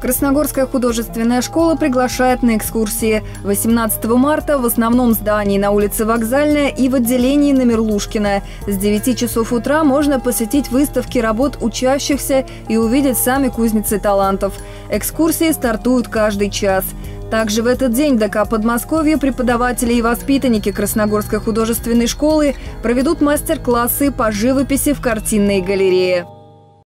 Красногорская художественная школа приглашает на экскурсии. 18 марта в основном здании на улице Вокзальная и в отделении на Мерлушкина. С 9 часов утра можно посетить выставки работ учащихся и увидеть сами кузницы талантов. Экскурсии стартуют каждый час. Также в этот день ДК подмосковья преподаватели и воспитанники Красногорской художественной школы проведут мастер-классы по живописи в картинной галерее.